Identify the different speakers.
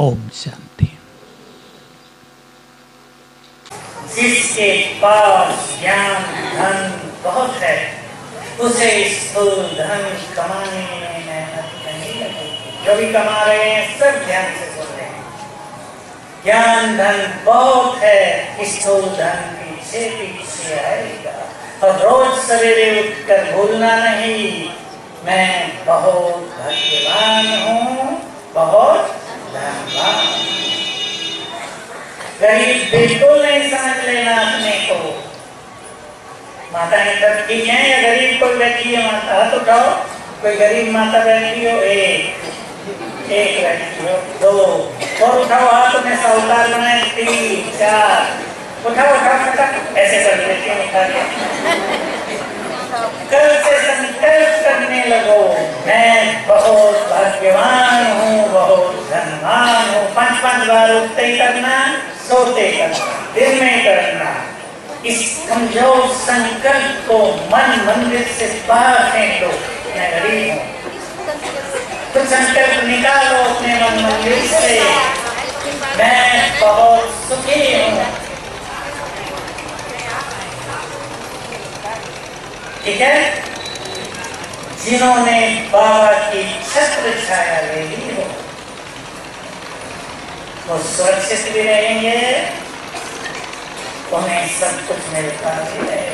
Speaker 1: ओम शांति।
Speaker 2: जिसके पास ज्ञान, धन बहुत है, उसे स्थूल धन कमाने में मेहनत नहीं लगेगी। जो भी कमा रहे हैं, सब ध्यान से सुन रहे हैं। ज्ञान, धन बहुत है स्थूल धन पीछे पीछे आएगा। और रोज सवेरे उठकर भूलना नहीं, मैं बहुत भाग्यवान हूँ, बहुत धनवान गरीब बिल्कुल नहीं समझ लेना अपने को। माता ने सब ठीक है, या गरीब कोई बैठी है माता? हाथ उठाओ कोई गरीब माता बैठी हो, एक एक बैठी हो, दो, और उठाओ हाथ में साहूकार बनाए तीन, चार, उठाओ उठाओ फटाक ऐसे कर लेती हूँ, उठा के। कल से संकल्प करने लगो, मैं बहुत भाग्यवान हूँ, बहुत धनवान हूँ पाँच पाँच बार उठते ही करना सोते करना दिन में करना इस कमज़ोर संकल्प को मन मंदिर से बाहर फेंक, मैं गरीब हूँ। तो संकल्प निकालो अपने मन मंदिर से। मैं बहुत सुखी हूँ। ठीक है? जिन्होंने बाबा की छत्र छाया ले ली वो सुरक्षित भी रहेंगे। तुम्हें सब कुछ मिलता भी रहेगा